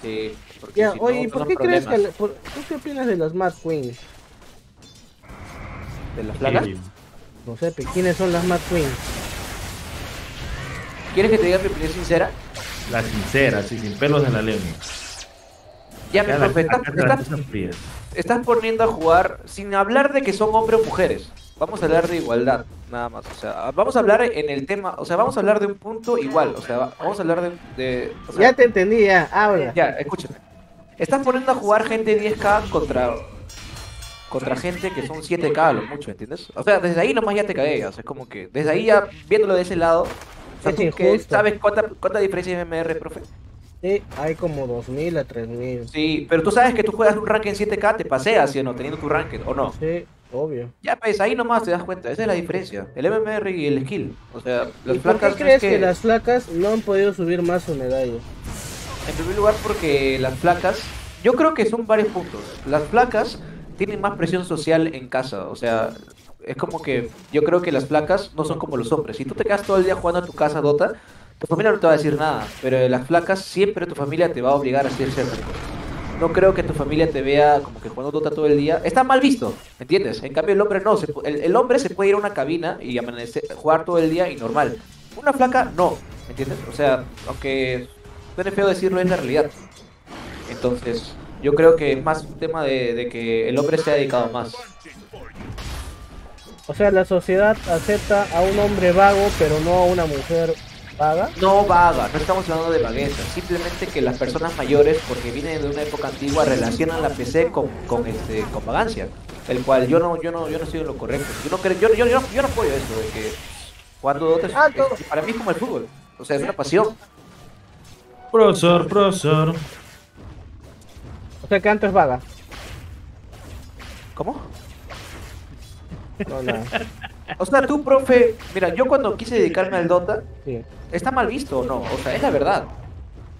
Sí. porque Ya, si oye, no, ¿por qué crees que... por- ¿Tú qué opinas de las Mad Queens? ¿De las placas? Eh, No sé, ¿quiénes son las Mad Queens? ¿Quieres que te diga mi opinión sincera? La sincera, sí, sin pelos en la lengua. Ya, acá estás, estás- estás poniendo a jugar sin hablar de que son hombres o mujeres. Vamos a hablar de igualdad, nada más. O sea, vamos a hablar en el tema, o sea, vamos a hablar de un punto igual. O sea, vamos a hablar de. de- o sea, Ya te entendí, ya, habla. Ya, escúchame. Estás poniendo a jugar gente 10k contra contra gente que son 7k a lo mucho, ¿entiendes? O sea, desde ahí nomás ya te cagué, o sea, es como que desde ahí ya viéndolo de ese lado, Es tú que sabes cuánta, cuánta diferencia hay en MR, profe. Sí, hay como 2000 a 3000. Sí, pero tú sabes que tú juegas un rank en 7k, te paseas, ¿sí o no? Teniendo tu rank, ¿o no? Sí, obvio. Ya, pues ahí nomás te das cuenta, esa es la diferencia. El MMR y el skill. O sea, las ¿Y por qué placas crees que... las flacas no han podido subir más su medalla? En primer lugar porque las placas, yo creo que son varios puntos. Las placas tienen más presión social en casa, o sea, es como que yo creo que las placas no son como los hombres. Si tú te quedas todo el día jugando a tu casa Dota, tu familia no te va a decir nada, pero las placas siempre tu familia te va a obligar a hacer ciertas cosas. No creo que tu familia te vea como que jugando Dota todo el día. Está mal visto, ¿entiendes? En cambio el hombre no. se el, el hombre se puede ir a una cabina y amanecer, jugar todo el día y normal. Una flaca no, ¿entiendes? O sea, aunque suene feo decirlo, es la realidad. Entonces, yo creo que es más un tema de, de que el hombre se ha dedicado más. O sea, la sociedad acepta a un hombre vago, pero no a una mujer vaga. No vaga, no estamos hablando de vagueza, simplemente que las personas mayores, porque vienen de una época antigua, relacionan la PC con, con, este, con vagancia, el cual yo no, yo no, yo no estoy en lo correcto. Yo no creo, yo, yo, yo, yo no apoyo eso de que cuando Dota es- Ah, es- para mí es como el fútbol, o sea, es una pasión. Profesor, profesor. O sea, que antes es vaga. ¿Cómo? No, nada. O sea, tú, profe, mira, yo cuando quise dedicarme al Dota, Sí, ¿está mal visto o no? O sea, es la verdad.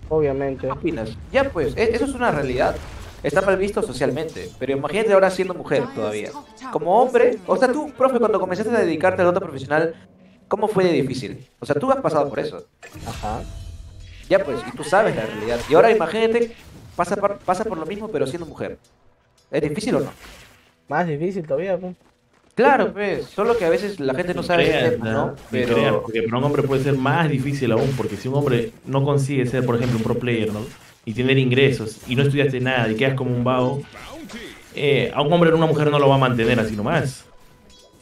obviamente. ¿Qué opinas? Ya pues, e- eso es una realidad. Está mal visto socialmente, pero imagínate ahora siendo mujer todavía. Como hombre, o sea, tú, profe, cuando comenzaste a dedicarte al Dota profesional, ¿cómo fue de difícil? O sea, tú has pasado por eso. Ajá. Ya pues, y tú sabes la realidad. Y ahora imagínate, pasa por, pasa por lo mismo, pero siendo mujer. ¿Es difícil o no? Más difícil todavía, pues. Claro, pues, solo que a veces la gente no sabe el Creas, tema, ¿no? Pero... porque para un hombre puede ser más difícil aún, porque si un hombre no consigue ser, por ejemplo, un pro player, ¿no? Y tener ingresos, y no estudiaste nada, y quedas como un vago, eh, a un hombre o una mujer no lo va a mantener así nomás.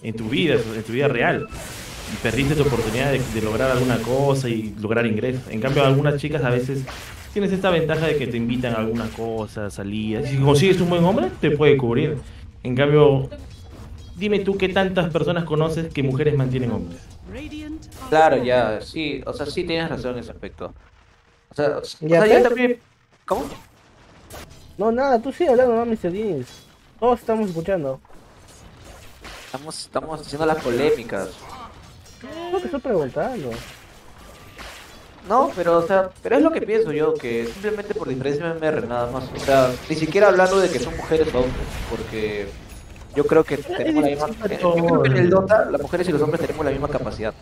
En tu vida, en tu vida real. Y perdiste tu oportunidad de, de lograr alguna cosa y lograr ingresos. En cambio, algunas chicas a veces tienes esta ventaja de que te invitan a alguna cosa, salidas. Si consigues un buen hombre, te puede cubrir. En cambio, dime tú qué tantas personas conoces que mujeres mantienen hombres. Claro, ya, sí, o sea, sí tienes razón en ese aspecto. O sea, o Ya, sea, yo también... ¿Cómo? No, nada, tú sigue hablando, mami, Mr. Todos estamos escuchando. Estamos, estamos haciendo las polémicas. No te estoy preguntando. No, pero, o sea, pero es lo que pienso yo, que simplemente por diferencia de MR, nada más. O sea, ni siquiera hablando de que son mujeres o hombres, porque yo creo que tenemos la misma... eh, Yo creo que en el Dota, las mujeres y los hombres tenemos la misma capacidad,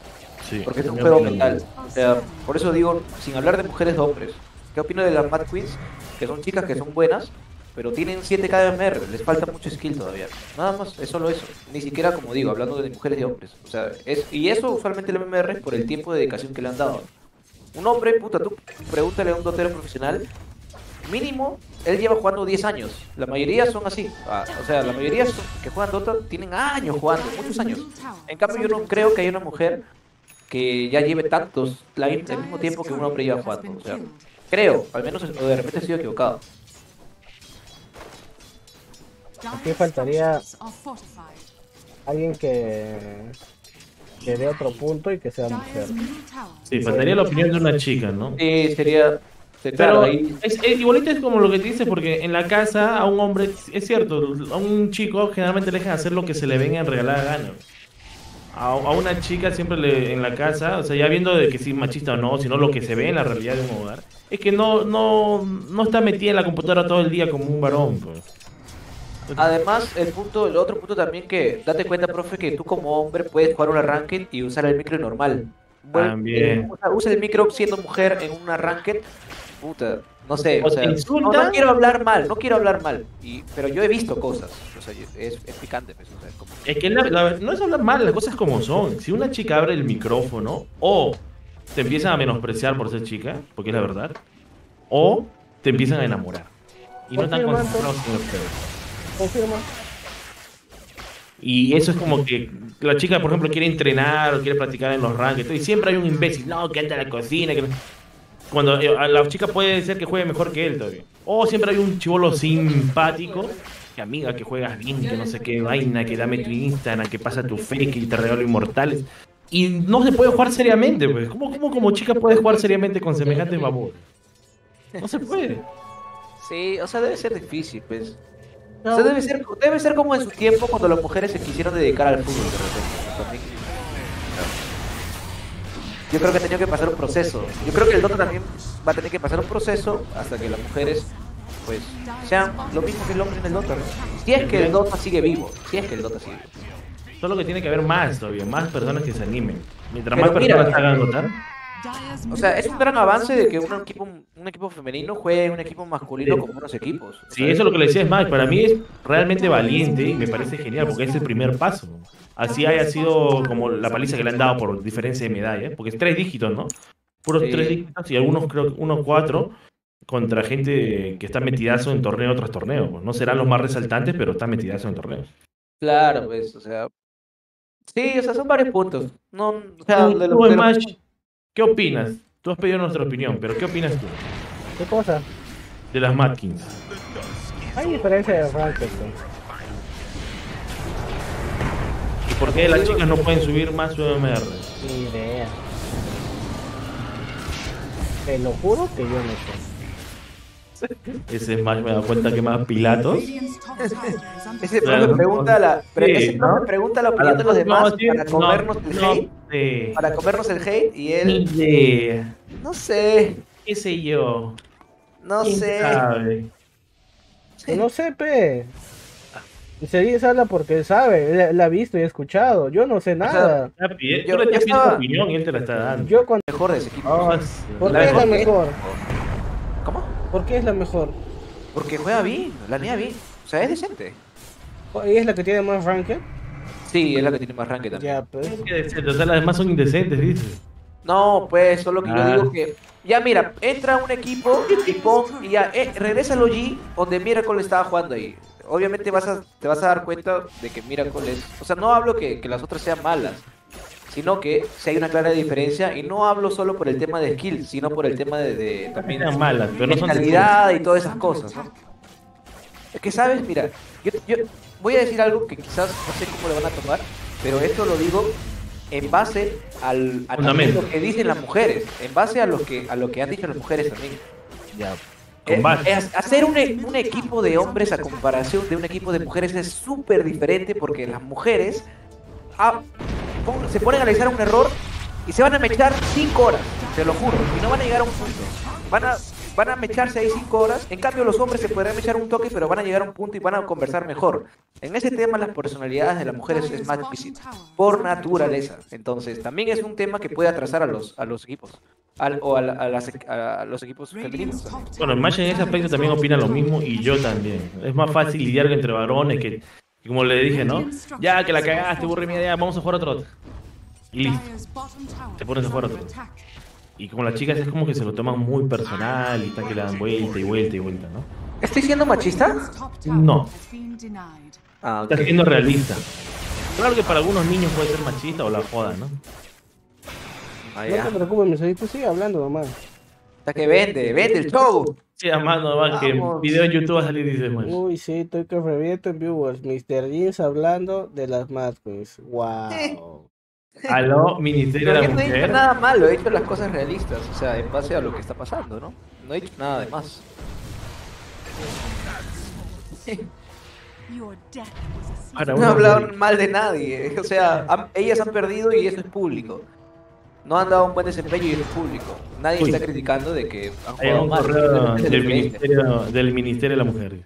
Sí. porque es un opinión. mental. O sea, por eso digo, sin hablar de mujeres o hombres, ¿qué opino de las Mad Queens? Que son chicas que son buenas, pero tienen 7k de MR, les falta mucho skill todavía. Nada más, es solo eso. Ni siquiera, como digo, hablando de mujeres y hombres. O sea, es, y eso usualmente el MR es por el tiempo de dedicación que le han dado. Un hombre, puta, tú pregúntale a un dotero profesional, mínimo, él lleva jugando 10 años. La mayoría son así. Ah, o sea, la mayoría son- que juegan Dota tienen años jugando, muchos años. En cambio, yo no creo que haya una mujer que ya lleve tantos, la, el mismo tiempo que un hombre lleva jugando. O sea, creo, al menos, o de repente estoy equivocado. Aquí faltaría alguien que, que dé otro punto y que sea mujer. Sí, faltaría la opinión de una chica, ¿no? Sí, sería... se- Pero ahí- es, es- igualito es como lo que dice, porque en la casa a un hombre, es cierto, a un chico generalmente le dejan hacer lo que se le venga en regalada gana. A, a una chica siempre le, en la casa, o sea, ya viendo de que si es machista o no, sino lo que se ve en la realidad de un hogar, es que no, no, no está metida en la computadora todo el día como un varón. Pues. Además, el punto, el otro punto también que date cuenta, profe, que tú como hombre puedes jugar un ranked y usar el micro normal. Bueno, También. eh, usa, usa el micro siendo mujer en una ranked, puta, No sé, o, O te sea, no, no quiero hablar mal, no quiero hablar mal, y, pero yo he visto cosas, o sea, es, es picante, pues, o sea, es como- Es que la- la- no es hablar mal, las cosas como son. Si una chica abre el micrófono, o te empiezan a menospreciar por ser chica, porque es la verdad, o te empiezan a enamorar. Y no están concentrados en ustedes. Confirma. Y eso es como que la chica, por ejemplo, quiere entrenar o quiere practicar en los rankings. Y siempre hay un imbécil, no, que anda a la cocina. Que... Cuando eh, a la chica puede ser que juegue mejor que él todavía. O siempre hay un chivolo simpático, que amiga, que juegas bien, que no sé qué vaina, que dame tu Instagram, que pasa tu fake y te regalo inmortales. Y no se puede jugar seriamente, pues. ¿Cómo, cómo como chica puedes jugar seriamente con semejantes babos? No se puede. Sí, o sea, debe ser difícil, pues. No, O sea, debe ser, debe ser como en su tiempo cuando las mujeres se quisieron dedicar al fútbol, de repente. Yo creo que ha tenido que pasar un proceso. Yo creo que el Dota también va a tener que pasar un proceso hasta que las mujeres, pues, sean lo mismo que el hombre en el Dota. Si es que el Dota sigue vivo, si es que el Dota sigue vivo. Solo que tiene que haber más todavía, más personas que se animen. Mientras Pero más mira, personas hagan notar. O sea, es un gran avance de que un equipo, un equipo femenino juegue un equipo masculino con buenos equipos. O Sí, eso es lo que le decía más. Para mí es realmente valiente y me parece genial porque es el primer paso. Así haya sido como la paliza que le han dado por diferencia de medalla, porque es tres dígitos, ¿no? Puros Sí. tres dígitos y algunos, creo que unos cuatro contra gente que está metidazo en torneo tras torneo. No serán los más resaltantes, pero están metidazo en torneos. Claro, pues, o sea. Sí, o sea, son varios puntos. No, o sea, de tú, lo- de lo- Smash, ¿qué opinas? Tú has pedido nuestra opinión, pero ¿qué opinas tú ¿Qué cosa? de las Matkins? Hay diferencia de pues. ¿Y por qué las chicas no pueden subir más su MR? Ni idea. Te lo juro que yo no sé. Ese Smash me da cuenta que más Pilatos. Ese pregunta la, pre- Sí, ese profe ¿no? pregunta la opinión de los demás No, sí, para comernos no, el no hate. Sé. Para comernos el hate y él, idea. no sé, ¿Qué sé yo? no ¿Quién sé. sabe? No sé, pe. Se dice habla porque él sabe, él la ha visto y ha escuchado. Yo no sé nada. Yo- yo pidiendo estaba- opinión y él te la está dando. Yo cuando... Mejor de ese equipo. Oh, sí. ¿Por qué es la mejor. ¿Cómo? ¿Por qué es la mejor? Porque juega bien, la niña bien. O sea, es decente. ¿Y es la que tiene más ranked? Sí, es la que tiene más rank también. Ya, pues. O sea, las demás son indecentes, dice. No, pues, solo que yo digo que. Ya mira, entra un equipo y pon y ya, eh, regresa al OG donde Miracle estaba jugando ahí. Obviamente vas a, te vas a dar cuenta de que Miracle es. O sea, no hablo que, que las otras sean malas, sino que si hay una clara diferencia. Y no hablo solo por el tema de skills, sino por el tema de, de también Sean malas, pero no son mentalidad y todas esas cosas, ¿no? Es que sabes, mira, yo, yo voy a decir algo que quizás no sé cómo le van a tomar, pero esto lo digo en base al, a lo que dicen las mujeres, en base a lo que a lo que han dicho las mujeres también. Ya. Eh, es- hacer un, un equipo de hombres a comparación de un equipo de mujeres es súper diferente porque las mujeres ah, pon- se ponen a analizar un error y se van a mechar 5 horas, te lo juro, y no van a llegar a un punto. Van a, van a mecharse ahí 5 horas, en cambio los hombres se podrán mechar un toque, pero van a llegar a un punto y van a conversar mejor. En ese tema las personalidades de las mujeres es más difícil, por naturaleza. Entonces también es un tema que puede atrasar a los, a los equipos, al- o a, la- a las- a los equipos femeninos. Bueno, Smash en ese aspecto también opina lo mismo y yo también. Es más fácil lidiar entre varones que, como le dije, ¿no? Ya que la cagaste, burri mía, ya, vamos a jugar otro. Y listo. Te pones a jugar otro. Y como las chicas es como que se lo toman muy personal y está que le dan vuelta y vuelta y vuelta, ¿no? ¿Estoy siendo machista? No. Ah. Está siendo realista. Claro que para algunos niños puede ser machista o la joda, ¿no? Ah, No te preocupes, mi soy, tú sigue hablando nomás. Está que vende, vende el show. Sí, además no va que en video en YouTube va a salir y dice Smash. Uy, sí, estoy que reviento en viewers. Mr. Jeans hablando de las Madqueens. Wow. Aló, Ministerio de la yo no he dicho Mujer. nada malo, he dicho las cosas realistas, o sea, en base a lo que está pasando, ¿no? No he dicho nada de más. No mujer. mal de nadie, o sea, han- ellas han perdido y eso es público. No han dado un buen desempeño y eso es público. Nadie Uy. está criticando de que han Hay jugado un mal. correo del ministerio, del ministerio de la Mujer.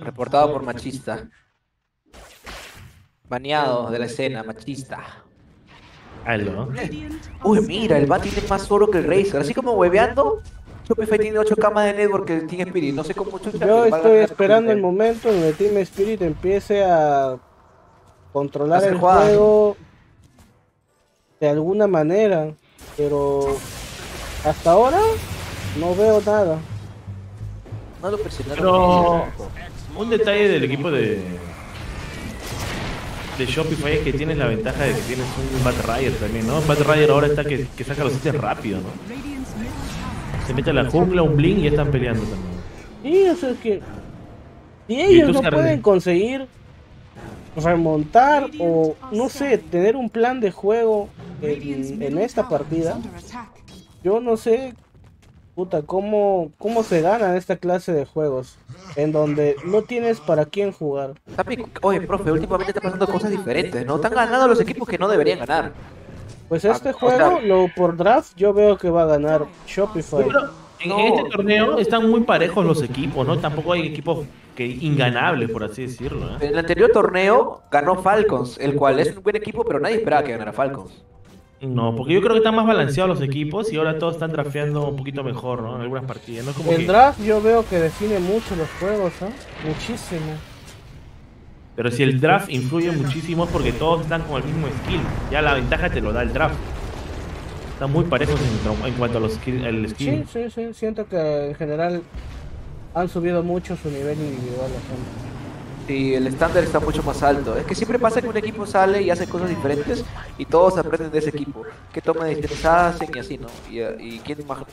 Reportado por machista. Baneado de la escena, machista. Aló. Uy, mira, el Bat tiene más oro que el Razer. Así como hueveando, Shopify tiene 8 camas de network que Team Spirit. No sé cómo chucha, Yo estoy esperando el momento en el Team Spirit empiece a controlar el jugadas. juego de alguna manera, pero hasta ahora no veo nada. No lo presionaron. Pero un detalle del equipo de de Shopify es que tienes la ventaja de que tienes un Bat Rider también, ¿no? Bat Rider ahora está que, que saca los ítems rápido, ¿no? Se mete a la jungla, un blink y ya están peleando también. Y o sea, es que si ellos no pueden conseguir remontar o no sé, tener un plan de juego en, en esta partida, yo no sé, puta, cómo, cómo se gana esta clase de juegos en donde no tienes para quién jugar. Oye, profe, últimamente están pasando cosas diferentes, ¿no? Están ganando los equipos que no deberían ganar. Pues este Ah, o juego, sea- lo por draft, yo veo que va a ganar Shopify. Pero en No. este torneo están muy parejos los equipos, ¿no? Tampoco hay equipos que inganables, por así decirlo, ¿eh? En el anterior torneo ganó Falcons, el cual es un buen equipo, pero nadie esperaba que ganara Falcons. No, porque yo creo que están más balanceados los equipos y ahora todos están drafteando un poquito mejor, ¿no? En algunas partidas, ¿no? Como El que- draft yo veo que define mucho los juegos, ¿ah? Muchísimo. Pero si el draft influye muchísimo es porque todos están con el mismo skill. Ya la ventaja te lo da el draft. Están muy parejos en, en cuanto a los skill, el Sí, skill. sí, sí, siento que en general han subido mucho su nivel individual. la gente. Y el estándar está mucho más alto. Es que siempre pasa que un equipo sale y hace cosas diferentes y todos aprenden de ese equipo. Qué toma de decisiones hacen y así, ¿no? Y, y quién ma-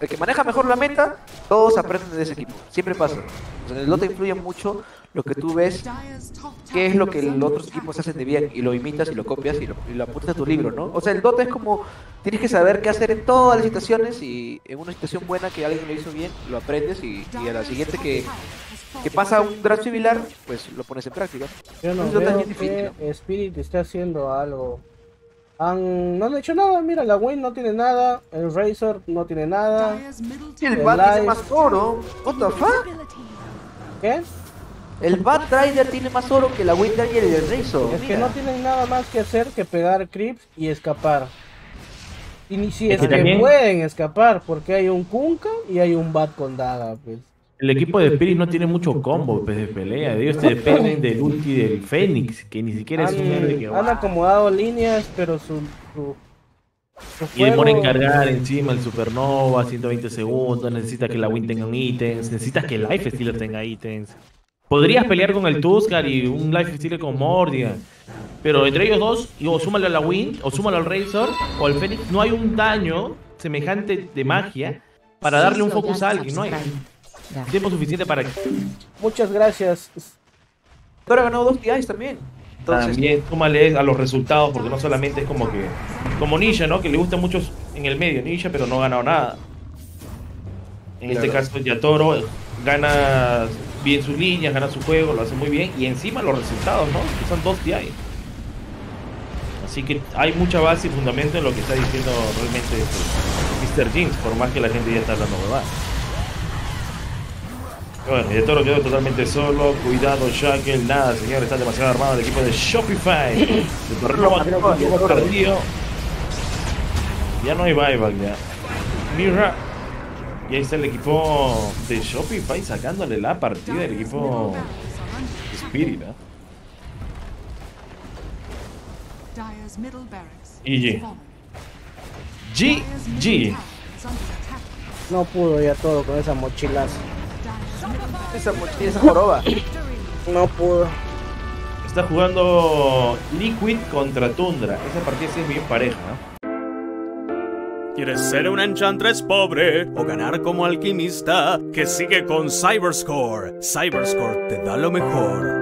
el que maneja mejor la meta, todos aprenden de ese equipo. Siempre pasa. O sea, en el Dota influye mucho lo que tú ves, qué es lo que los otros equipos hacen de bien y lo imitas y lo copias y lo, y lo apuntas a tu libro, ¿no? O sea, el Dota es como tienes que saber qué hacer en todas las situaciones y en una situación buena que alguien lo hizo bien, lo aprendes y, y a la siguiente que, que pasa un draft similar, pues lo pones en práctica. Yo no veo bien difícil. que Spirit esté haciendo algo. Han, no han hecho nada, mira, la Win no tiene nada, el Razor no tiene nada. El El Bat tiene más oro. What the fuck? ¿Qué? El Bat Rider tiene más oro que la Wind Dagger y el Razor. Es que no tienen nada más que hacer que pegar creeps y escapar. Y ni si Es es que que también- pueden escapar, porque hay un Kunka y hay un Bat con daga, pues. El equipo de Spirit no tiene mucho combo pues, de pelea. Ellos te dependen del ulti del Fénix, que ni siquiera es un que Han, han va. acomodado líneas, pero su, su, su Y demora en juego- cargar encima el Supernova, 120 segundos, necesita que la Win tenga ítems, necesitas que el Life Stealer tenga ítems. Podrías pelear con el Tuskar y un Life Stealer con Mordia, pero entre ellos dos, o súmalo a la Win, o súmalo al Razor, o al Fénix, no hay un daño semejante de magia para darle un focus a alguien, no hay tiempo suficiente para que Muchas gracias. Ahora ganó dos TIs también. Entonces, también súmale a los resultados, porque no solamente es como que, como Ninja, ¿no? Que le gusta mucho en el medio Ninja, pero no ha ganado nada. En este caso, Yatoro gana bien sus líneas, gana su juego, lo hace muy bien, y encima los resultados, ¿no? Que son dos TI. Así que hay mucha base y fundamento en lo que está diciendo realmente este Mr. Jinx, por más que la gente ya está hablando verdad. Bueno, Yatoro quedó totalmente solo. Cuidado, Shackle. Nada, señor, está demasiado armado el equipo de Shopify. De Tornova, perdido. Ya no hay buyback ya. Mira. Y ahí está el equipo de Shopify sacándole la partida del equipo Spirit, ¿no? GG. GG. No pudo ya todo con esa mochilaza. Esa mochila, esa joroba. No pudo. Está jugando Liquid contra Tundra. Esa partida sí es bien pareja, ¿no? ¿Quieres ser un Enchantress pobre o ganar como alquimista? Que sigue con Cyberscore. Cyberscore te da lo mejor.